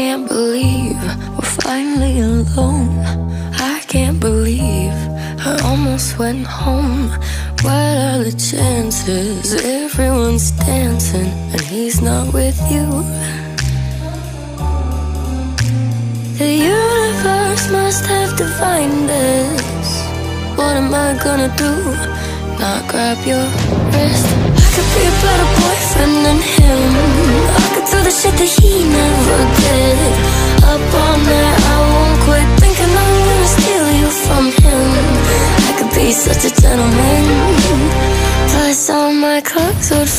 can't believe we're finally alone. I can't believe I almost went home. What are the chances? Everyone's dancing and he's not with you. The universe must have divined this. What am I gonna do? Not grab your wrist. I could be a better Such a gentleman. Plus, all my clothes would.